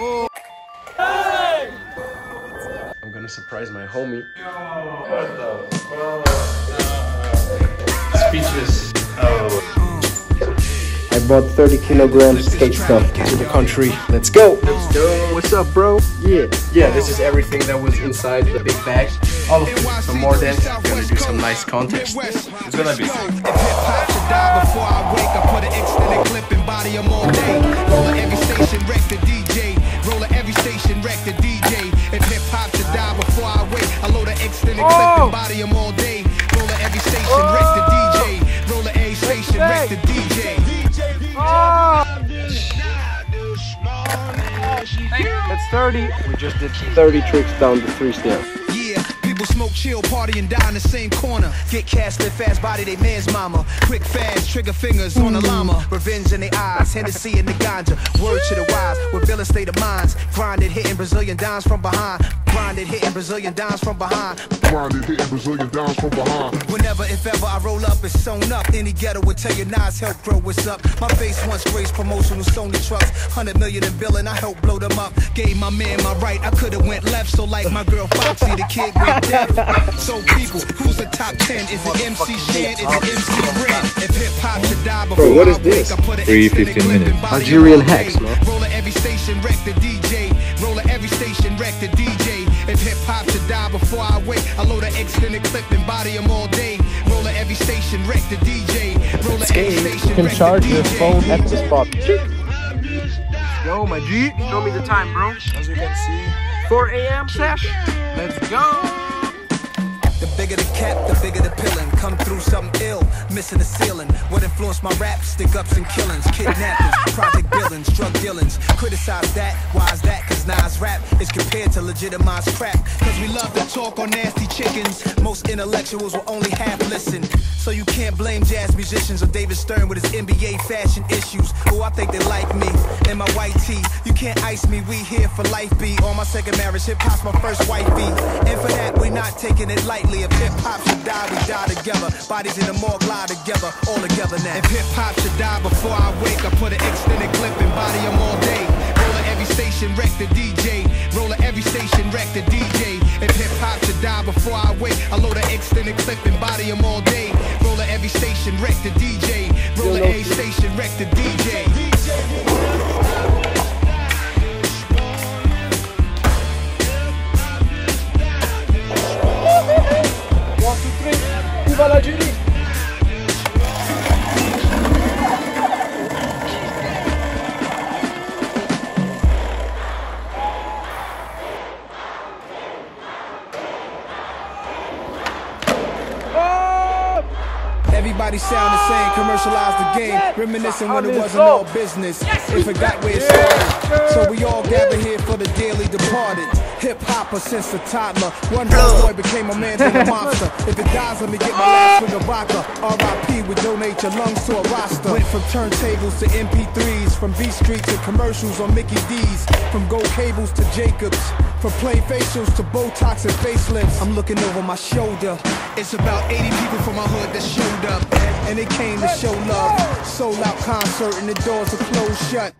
I'm gonna surprise my homie. Speechless. Oh. I bought 30 kilograms cake stuff to the country. Let's go. Let's go. What's up, bro? Yeah. Yeah, this is everything that was inside the big bag. All of it. Some more than. I'm gonna do some nice context. It's gonna be 30. We just did 30 tricks down the three stairs. Yeah, people smoke, chill, party, and die in the same corner. Get cash, live fast, body they man's mama. Quick, fast, trigger fingers on the llama. Revenge in their eyes, Hennessy in the ganja. Word to the wise, with villain state of minds. Grinded, hitting Brazilian dimes from behind. Grinded, hitting Brazilian dimes from behind. grinded, hitting Brazilian downs from behind. Whenever, if ever, I roll up, it's sewn up. Any ghetto would tell you Nas help grow what's up. My face once graced promotional Sony trucks. 100 million in billing, I helped blow them up. Gave my man my right, I could've went left. So like my girl Foxy, the kid went deaf. So people, who's the top 10? Is it MC Shan? Is it MC Ren? If hip hop should die before what is I wake, this? I put an Free extended 15 clip minutes. and body 'em Algerian all hacks, man. Roller station, wreck the DJ. Roller every station, wreck the DJ. If hip hop should die before I wake, I load an extended clip and body 'em all day. Roller every station, wreck the DJ. Roller every station, You can wreck charge the your phone at the spot. Yo, my G, show me the time, bro. As you can see, 4 a.m. sesh. Let's go. Bigger the cap, the bigger the pillin'. Come through something ill, missing the ceiling. What influenced my rap? Stick ups and killings, kidnappings, project billings, drug dealings. Criticize that, why is that? Cause Nas rap is compared to legitimized crap. Cause we love to talk on nasty chickens. Most intellectuals will only half listen. So you can't blame jazz musicians or David Stern with his NBA fashion issues. Oh, I think they like me and my white tee. You can't ice me, we here for life be. On my second marriage, hip hop's my first wife. wifey. And for that, we're not taking it lightly. If hip hop should die, we die together. Bodies in the morgue lie together, all together now. If hip hop should die before I wake, I put an extended clip and body 'em all day. Roller every station, wreck the DJ. Roller every station, wreck the DJ. If hip hop should die before I wake, I load an extended clip and body 'em all day. Roller every station, wreck the DJ. Roller every station, wreck the DJ. One, game, reminiscing when it wasn't all business. It forgot where it started. So we all gather here for the daily departed. Hip hopper since a toddler. One boy became a man to a monster. If it dies, let me get my last swing of vodka. R.I.P. would donate your lungs to a roster. Went from turntables to MP3s, from B Street to commercials on Mickey D's, from gold cables to Jacobs. From plain facials to Botox and facelifts, I'm looking over my shoulder. It's about 80 people from my hood that showed up, and they came to show love. Sold out concert and the doors are closed shut.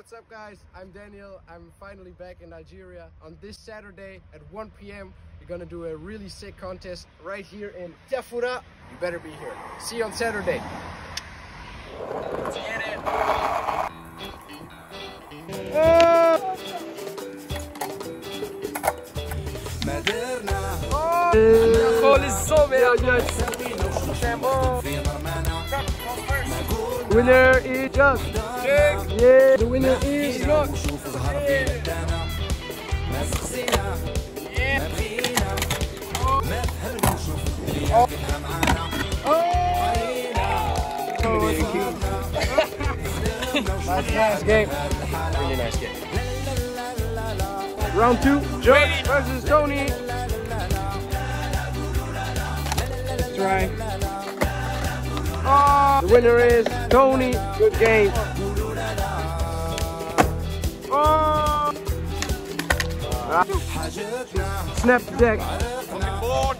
Yo, what's up, guys? I'm Deniel. I'm finally back in Algeria. On this Saturday at 1 p.m., we're gonna do a really sick contest right here in Tafourah. You better be here. See you on Saturday. Winner is just. Yeah, the winner is not. Nice, nice game. Really nice game. Round two, George versus Tony. Winner is Tony. Good game. Oh. Snap the deck.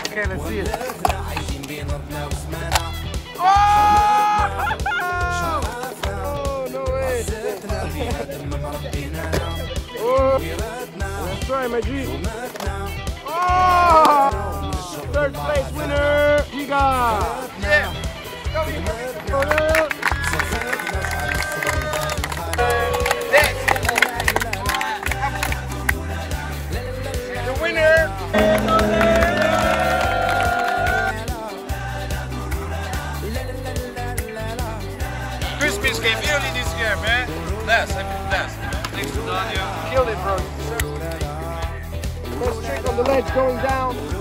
Okay, let's see it. Oh! Oh, no way. up. Oh. Let's try, my G. Oh! Third place winner, Giga. Yeah. The winner. Crispies came early this year, man. Last, I mean last. Thanks to Deniel. Killed it, bro. First trick on the ledge going down.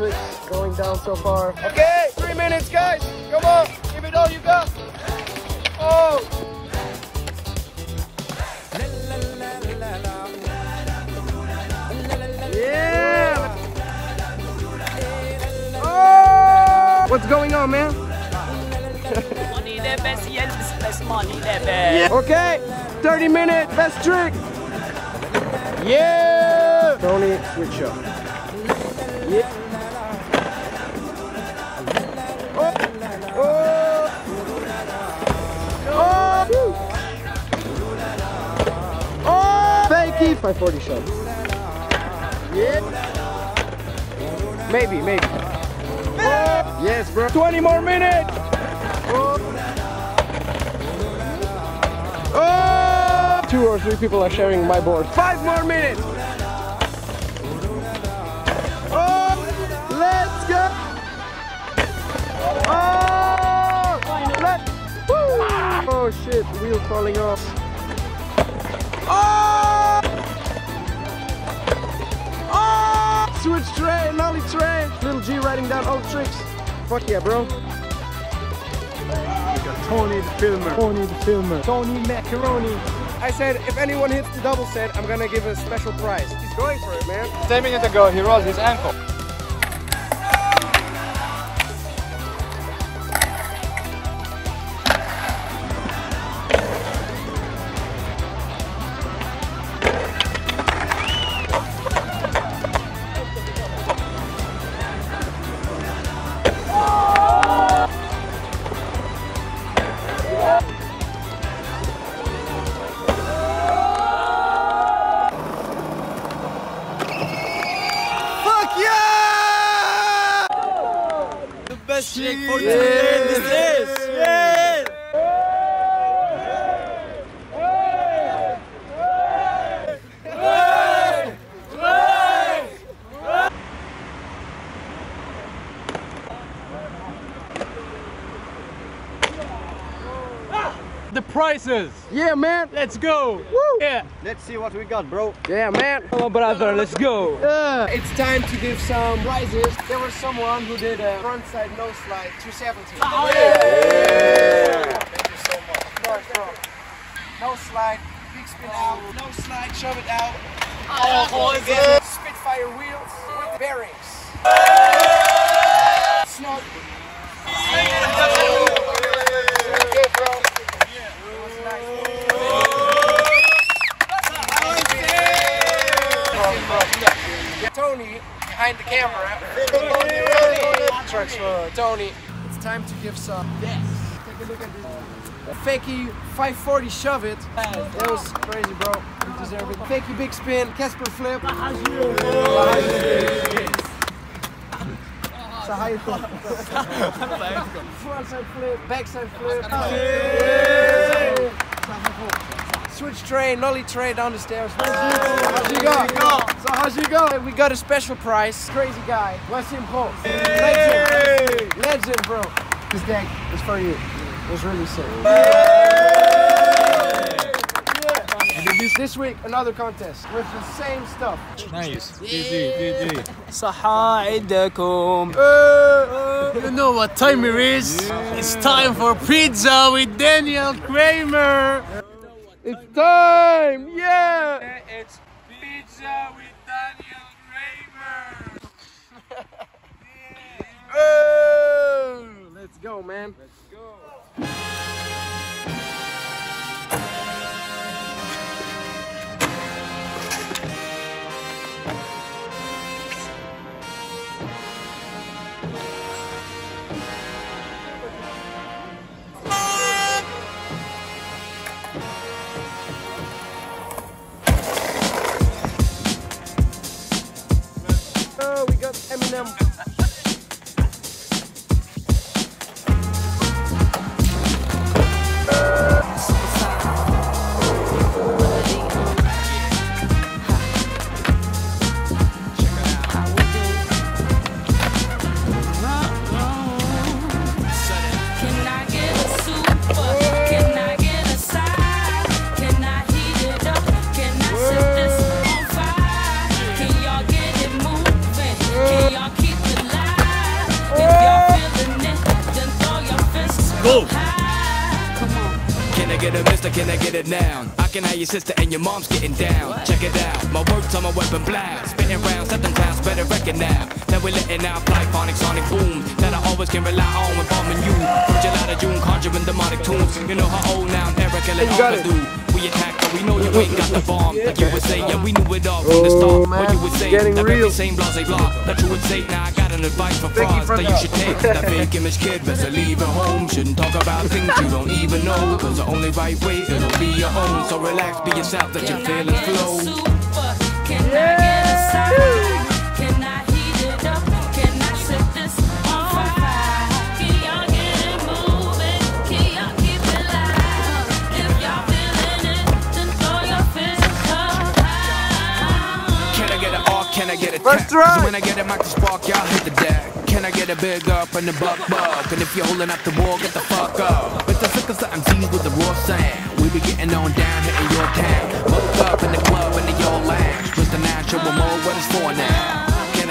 These are the tricks going down so far. Okay, three minutes, guys. Come on, give it all you got. Oh. Yeah. Oh. What's going on, man? Money the best, yes, best money the best. Okay, 30 minutes, best trick. Yeah. Tony, switch up. 540 shot. Yeah. Maybe, maybe. Yes, bro. 20 more minutes. Oh. Oh! Two or three people are sharing my board. Five more minutes. Oh! Let's go! Oh! Let Woo! Oh shit! Wheel falling off. Oh! Switch train, nollie train. Little G writing down all tricks. Fuck yeah, bro. Tony the filmer. Tony the filmer. Tony Macaroni. I said if anyone hits the double set, I'm gonna give a special prize. He's going for it, man. Ten minutes ago, he rolled his ankle. Best trick for today is this. Yeah. The prices. Yeah, man. Let's go. Woo! Yeah. Let's see what we got, bro. Yeah, man. Come on, brother. Let's go. Uh, it's time to give some prizes. There was someone who did a frontside nose slide 270. Oh, yeah! Thank you so much. Of course, bro. Nose slide, big spin out, nose slide, shove it out. Oh, Again, Spitfire wheels with bearings. Snort. Good, bro. That was nice. Yeah, Tony behind the camera. Trucks for Tony. It's time to give some. Yes. Take a look at this. Fakey 540 shove it. That was crazy, bro. You deserve it. Fakey big spin, Casper flip. Sahaito. Frontside flip, backside flip train, nollie train down the stairs. How's she go? So how's she go? We got a special prize. Crazy guy. Wasim Ho. Legend. Legend, bro. This deck is for you. It's really sick. This, this week, another contest with the same stuff. Nice. GG, GG. صحة You know what time it is? It's time for pizza with Deniel Cramer. It's time! Yeah! It's pizza with Deniel Cramer. Oh, let's go, man. Let's go. Can have your sister and your mom's getting down. Check it out. My words on my weapon blast. Spitting rounds, seven times, better reckon now. Now we're letting out fly phonic sonic boom. That I always can rely on when bombing you. From July to June, conjuring demonic tunes. You know how old now, Eric and all it. do. We attack, but we know you ain't got the bomb. Like you would say, yeah, we knew it all from the start. Oh, What man, you would say, getting real. very same blase blah. That you would say, now I got an advice for Thank you frauds that you should take. That fake image kid, better leave at home. Shouldn't talk about things you don't even know. Cause the only right way, it'll be your own. So relax, be yourself, let your Can I feelings get a flow. super? Arc? Can I get First tap? try. So when I get a mic to spark, y'all hit the deck. Can I get a big up and a buck buck? And if you're holding up the wall, get the fuck up. But the sickest that I'm with the raw sound. We be getting on down here in your town. Woke up in the club and they all lounge. Just the natural more, what it's for now?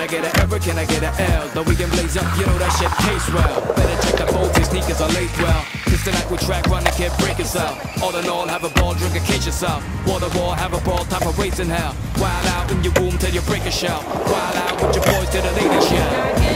Get a ever? Can I get a L? Though we can blaze up, you know that shit tastes well. Better check the bolts, these sneakers are laced well. Cause tonight we track run and can't break itself. All in all, have a ball, drink a case yourself. Water ball, have a ball, type of race in hell. Wild out in your room till you break a shell. Wild out with your boys to the lady shell.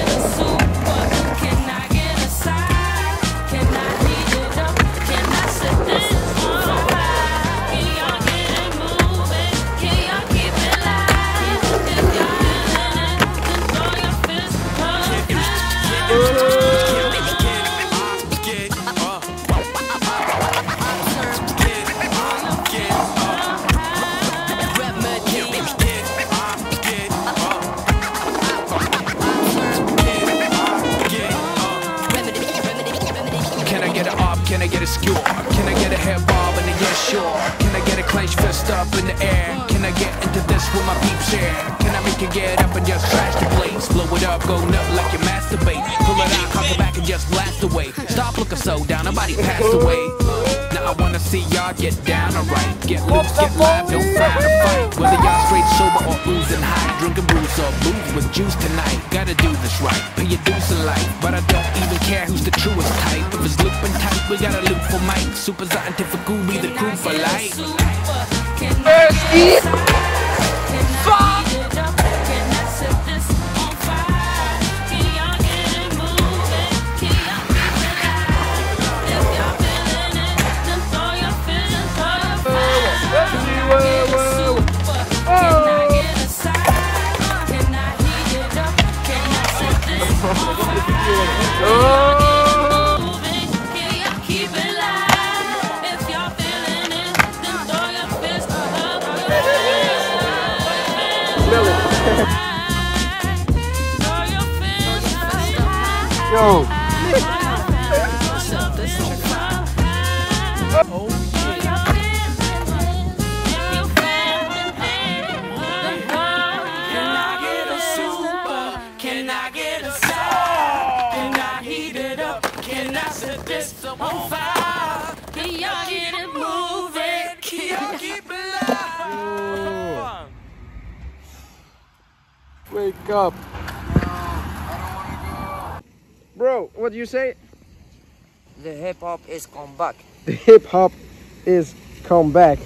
Can I get a skewer? Can I get a head bob and a yes sure? Can I get a clenched fist up in the air? Can I get into this with my peeps here? Can I make you get up and just trash the place? Blow it up, go nut like you masturbate. Pull it out, cock it back and just blast away. Stop looking so down, nobody passed away. Now I wanna see y'all get down alright. Get loose, get live, don't try to fight. Whether y'all straight sober or oozing high, drinking booze or booze with juice tonight. Gotta do this right, pay your dues. But I don't even care who's the truest type. If it's looping tight, we gotta loop for Mike. Super scientific goo, be the crew for life. Keep this on fire? Can y'all get it moving? Can y'all keep it? Wake up. Bro, what do you say? The hip hop is come back. The hip hop is come back.